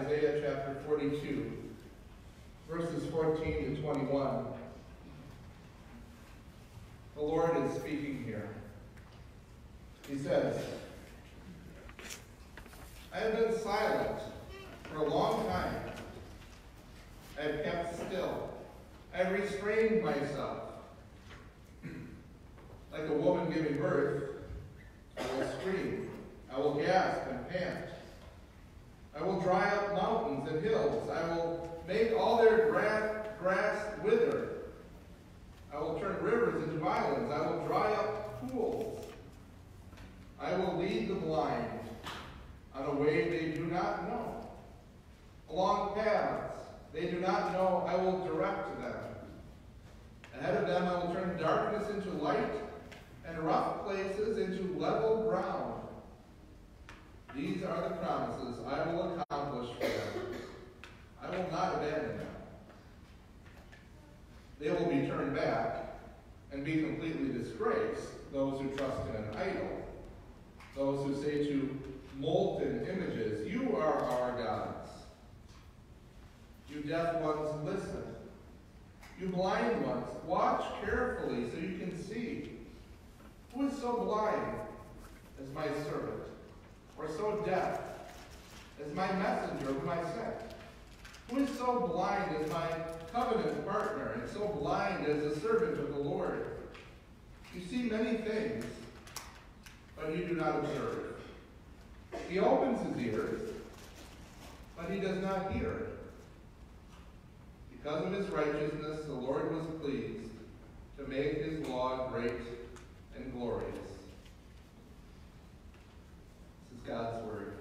Isaiah chapter 42, verses 14 to 21. The Lord is speaking here. He says, I have been silent for a long time. I have kept still. I have restrained myself. Like a woman giving birth, I will scream. I will gasp and pant. I will dry up mountains and hills. I will make all their grass, grass wither. I will turn rivers into islands. I will dry up pools. I will lead the blind on a way they do not know. Along paths they do not know, I will direct them. Ahead of them I will turn darkness into light and rough places into level ground. These are the promises I will accomplish for them. I will not abandon them. They will be turned back and be completely disgraced, those who trust in an idol, those who say to molten images, You are our gods. You deaf ones, listen. You blind ones, watch carefully so you can see. Who is so blind as my servant, my messenger whom I sent? Who is so blind as my covenant partner, and so blind as a servant of the Lord? You see many things, but you do not observe. He opens his ears, but he does not hear. Because of his righteousness, the Lord was pleased to make his law great and glorious. This is God's word.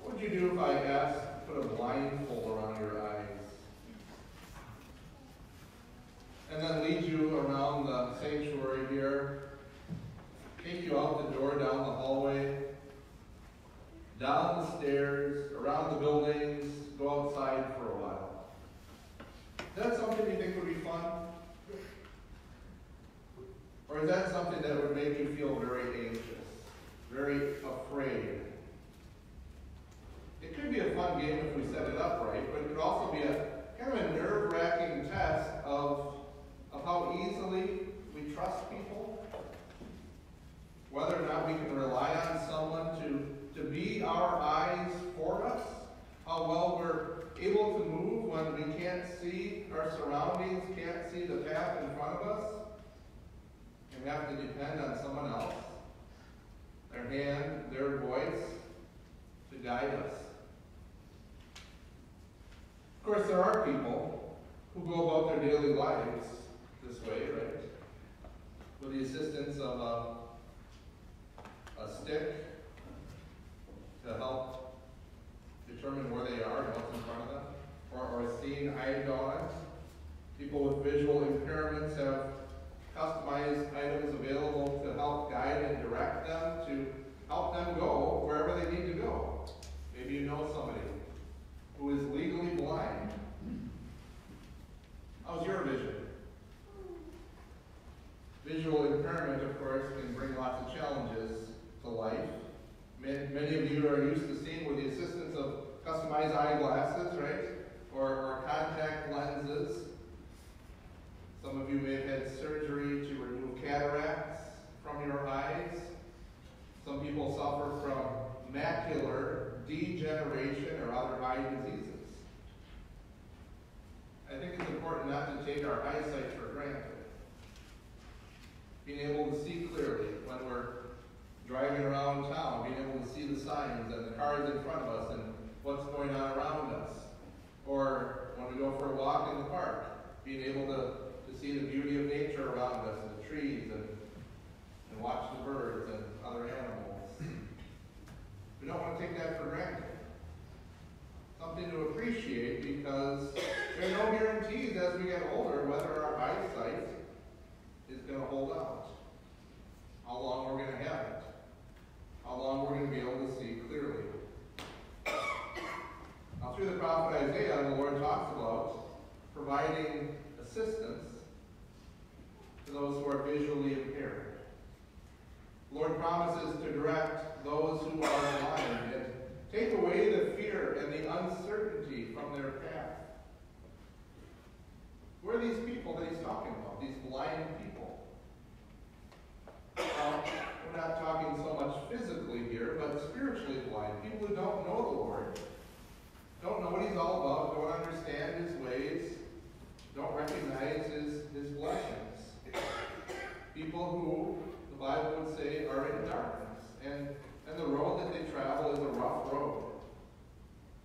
What would you do if I to put a blindfold around your eyes? And then lead you around the sanctuary here, take you out the door, down the hallway, down the stairs, around the buildings, go outside for a while. Is that something you think would be fun? Or is that something that would make you feel very anxious, very afraid? It could be a fun game if we set it up right, but it could also be a kind of a nerve-wracking test of, of how easily we trust people, whether or not we can rely on someone to, to be our eyes for us, how well we're able to move when we can't see our surroundings, can't see the path in front of us, and we have to depend on someone else, their hand, their voice, to guide us. Of course, there are people who go about their daily lives this way, right? With the assistance of a, a stick to help determine where they are and what's in front of them, or, or a seeing eye dog. People with visual impairments have customized items available to help guide and direct them, to help them go wherever they need to go. Maybe you know somebody who is legally blind. How's your vision? Visual impairment, of course, can bring lots of challenges to life. Many of you are used to seeing with the assistance of customized eyeglasses, right? Or, or contact lenses. Of you may have had surgery to remove cataracts from your eyes. Some people suffer from macular degeneration or other eye diseases. I think it's important not to take our eyesight for granted. Being able to see clearly when we're driving around town, being able to see the signs and the cars in front of us and what's going on around us. Or when we go for a walk in the park, being able to see the beauty of nature around us, the trees, and, and watch the birds and other animals. We don't want to take that for granted. Something to appreciate because there are no guarantees as we get older whether our eyesight is going to hold out. How long we're going to have it. How long we're going to be able to see clearly. Now, through the prophet Isaiah, the Lord talks about providing assistance to those who are visually impaired. Lord promises to direct those who are blind and take away the fear and the uncertainty from their path. Who are these people that he's talking about? These blind people. We're not talking so much physically here, but spiritually blind. People who don't know the Lord, don't know what he's all about, don't understand his ways, don't recognize his, his blessings. People who, the Bible would say, are in darkness. And, and the road that they travel is a rough road.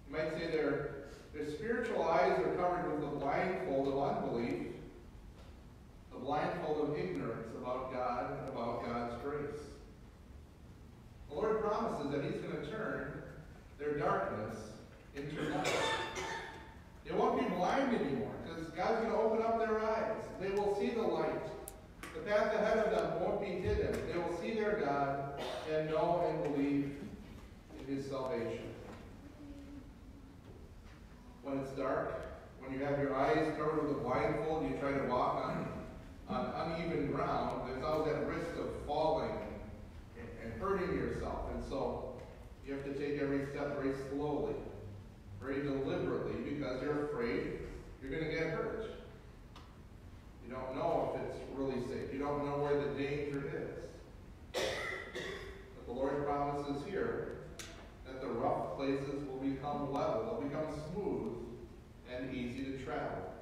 You might say their, their spiritual eyes are covered with the blindfold of unbelief, the blindfold of ignorance about God and about God's grace. The Lord promises that He's going to turn their darkness into light. They won't be blind anymore because God's going to open up their eyes. They will see the light. The path ahead of them won't be hidden. They will see their God and know and believe in His salvation when it's dark, when you have your eyes covered with a blindfold, you try to walk on, on uneven ground, there's always that risk of falling and, and hurting yourself. And so you have to take every step very slowly, very deliberately, because you're afraid you're going to get hurt. You don't know if it's really safe. You don't know where the danger is. But the Lord promises here that the rough places will become level, they'll become smooth and easy to travel.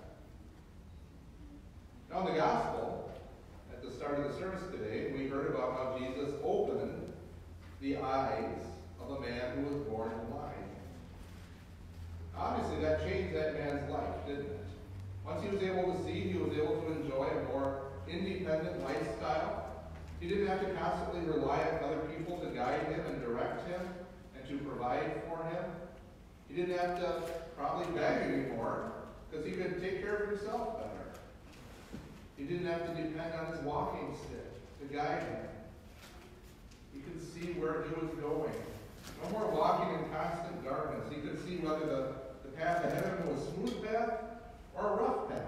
Now, in the Gospel, at the start of the service today, we heard about how Jesus opened the eyes of a man who was born blind. Obviously, that changed that man's life, didn't it? Once he was able to see, he was able to enjoy a more independent lifestyle. He didn't have to constantly rely on other people to guide him and direct him and to provide for him. He didn't have to probably beg anymore because he could take care of himself better. He didn't have to depend on his walking stick to guide him. He could see where he was going. No more walking in constant darkness. He could see whether the, the path ahead of him was smooth path or a rough path.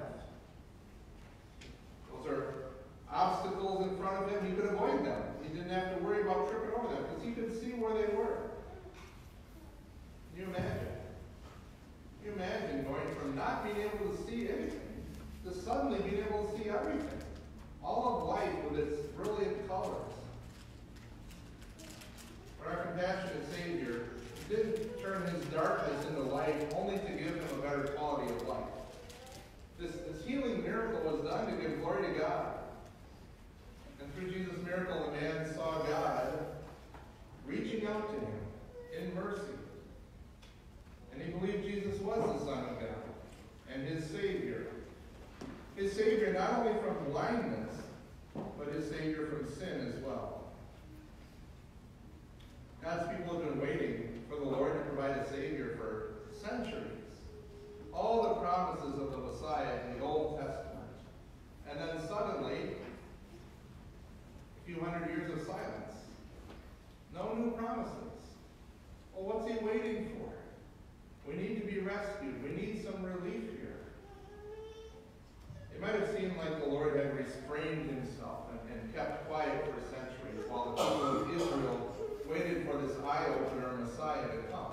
Those are obstacles in front of him. He could avoid them. He didn't have to worry about tripping over them because he could see where they were. Can you imagine? Can you imagine going from not being able to see anything to suddenly being able to see everything? All of life with its brilliant colors. But our compassionate Savior didn't turn his darkness into light only to give him a better quality of life. This, this healing miracle was done to give glory to God. And through Jesus' miracle, the man saw God reaching out to him in mercy. And he believed Jesus was the Son of God and his Savior. His Savior not only from blindness, but his Savior from sin as well. God's people have been waiting for the Lord to provide a Savior for centuries. All the promises of the Messiah in the Old Testament. And then suddenly, a few hundred years of silence. No new promises. Well, what's he waiting for? We need to be rescued. We need some relief here. It might have seemed like the Lord had restrained himself and, and kept quiet for centuries while the people of Israel waited for this eye-opener Messiah to come.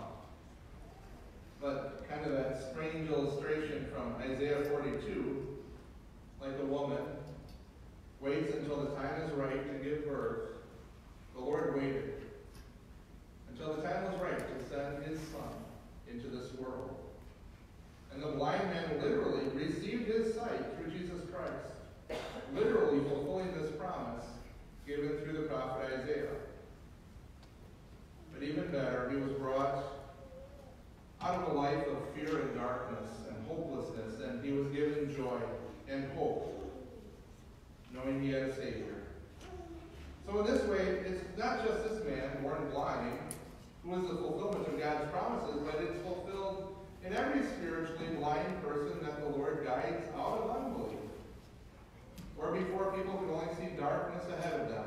But of that strange illustration from Isaiah 42, like a woman waits until the time is right to give birth. The Lord waited until the time was right to send his son into this world. And the blind man literally received his sight through Jesus Christ, literally fulfilling this promise given through the prophet Isaiah. But even better, he was brought out of a life of fear and darkness and hopelessness, and he was given joy and hope, knowing he had a Savior. So in this way, it's not just this man born blind who is the fulfillment of God's promises, but it's fulfilled in every spiritually blind person that the Lord guides out of unbelief. Or before people can only see darkness ahead of them,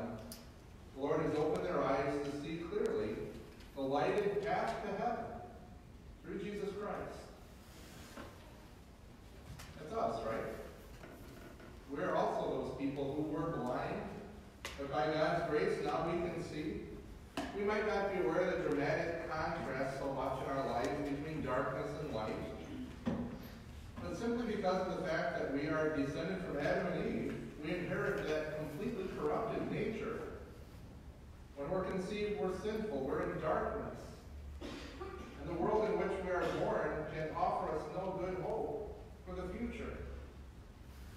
the Lord has opened their eyes to see clearly the lighted path to heaven through Jesus Christ. That's us, right? We're also those people who were blind, but by God's grace now we can see. We might not be aware of the dramatic contrast so much in our lives between simply because of the fact that we are descended from Adam and Eve, we inherit that completely corrupted nature. When we're conceived, we're sinful, we're in darkness. And the world in which we are born can offer us no good hope for the future.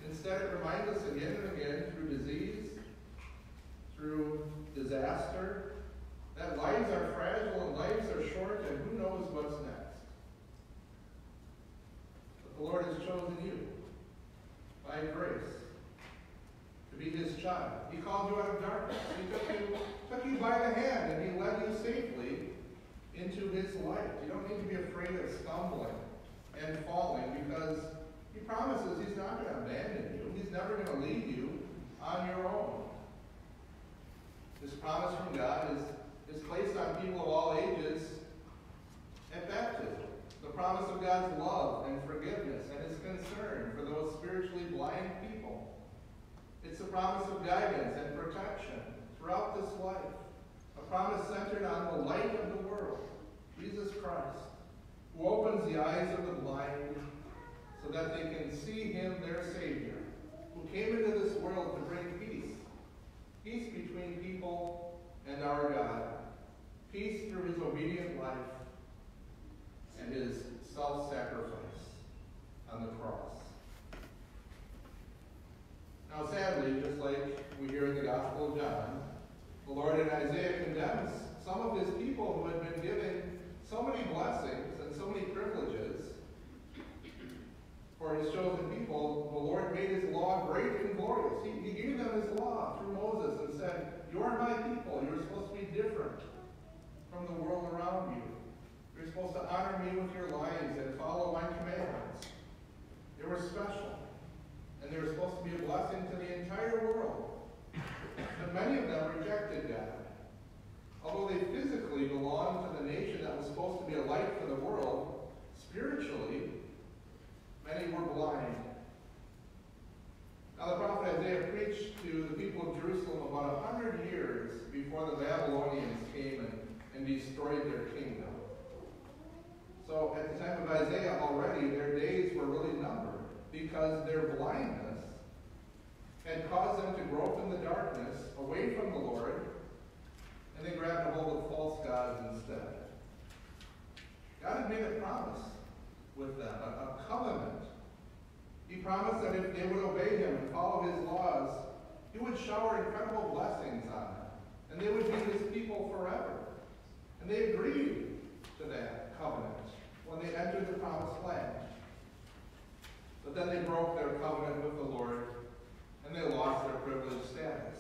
Instead, it reminds us again and again through disease, through disaster, that lives are fragile and lives are short, and who knows what's next. But the Lord has chosen you by grace to be his child. He called you out of darkness. He took you, took you by the hand and he led you safely into his light. You don't need to be afraid of stumbling and falling because he promises he's not going to abandon you. He's never going to leave you on your own. This promise from God is, is placed on people of all ages at baptism. The promise of God's love and forgiveness and his concern for those spiritually blind people. It's a promise of guidance and protection throughout this life. A promise centered on the light of the world, Jesus Christ, who opens the eyes of the blind so that they can see him, their Savior, who came into this world to bring peace. Peace between people and our God. Peace through his obedient life and his self-sacrifice on the cross. Now, sadly, just like we hear in the Gospel of John, the Lord in Isaiah condemns some of his people who had been given so many blessings and so many privileges for his chosen people. The Lord made his law great and glorious. He, he gave them his law through Moses and said, You are my people. You're supposed to be different from the world around you. You're supposed to honor me with your lives and follow my commandments. They were special. And they were supposed to be a blessing to the entire world. But many of them rejected God. Although they physically belonged to the nation that was supposed to be a light for the world, spiritually, many were blind. Now the prophet Isaiah preached to the people of Jerusalem about a hundred years before the Babylonians came and, and destroyed their kingdom. So at the time of Isaiah already, their days were really numbered because their blindness had caused them to grope in the darkness away from the Lord, and they grabbed a hold of false gods instead. God had made a promise with them, a, a covenant. He promised that if they would obey him and follow his laws, he would shower incredible blessings on them, and they would be his people forever. And they agreed to that covenant when they entered the promised land. But then they broke their covenant with the Lord and they lost their privileged status.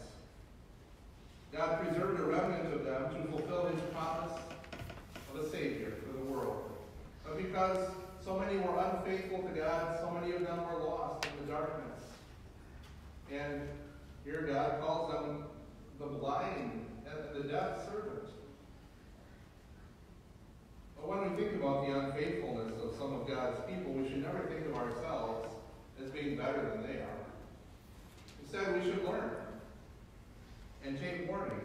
God preserved a remnant of them to fulfill his promise of a Savior for the world. But because so many were unfaithful to God, so many of them were lost in the darkness. And here God calls them the blind and the deaf servant. But when we think about the unfaithfulness of some of God's people, we should never think of ourselves as being better than they are. Instead, we should learn and take warning.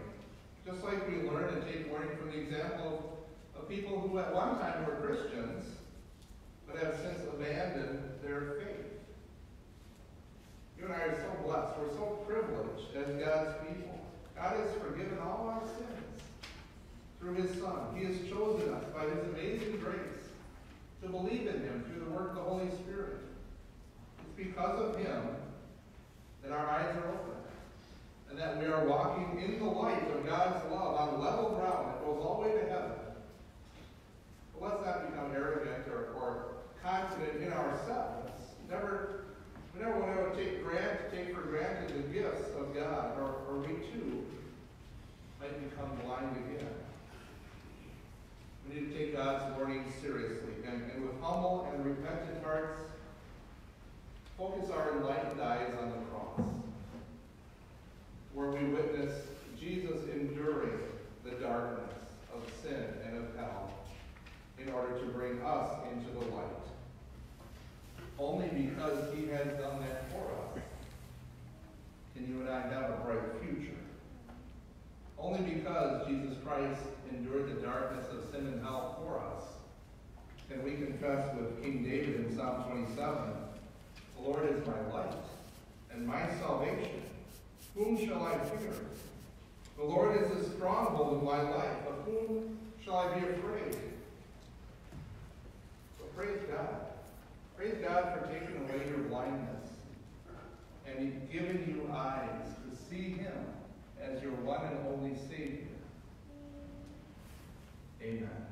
Just like we learn and take warning from the example of, of people who at one time were Christians, but have since abandoned their faith. You and I are so blessed. We're so privileged as God's people. God has forgiven all our sins through his Son. He has chosen us by his amazing grace to believe in him through the work of the Holy Spirit. It's because of him that our eyes are open and that we are walking in the light of God's love on level ground that goes all the way to heaven. But let's not become arrogant or, or confident in ourselves. Never, we never want to take, grant, take for granted the gifts of God, or, or we too might become blind again. We need to take God's warning seriously and, and with and repentant hearts, focus our enlightened eyes on the cross, where we witness Jesus enduring the darkness of sin and of hell in order to bring us into the light. Only because he has done that for us can you and I have a bright future. Only because Jesus Christ endured the darkness of sin and hell for us can we confess with King David in Psalm 27 The Lord is my light and my salvation. Whom shall I fear? The Lord is the stronghold of my life. Of whom shall I be afraid? So praise God. Praise God for taking away your blindness and giving you eyes to see Him as your one and only Savior. Amen.